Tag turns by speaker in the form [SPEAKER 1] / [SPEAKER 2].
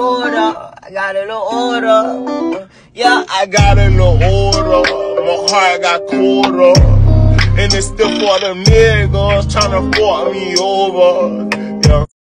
[SPEAKER 1] order. I got a little order. Yeah,
[SPEAKER 2] I got a little order. My heart got colder, And it's still for the niggas trying to fuck me over. Yeah.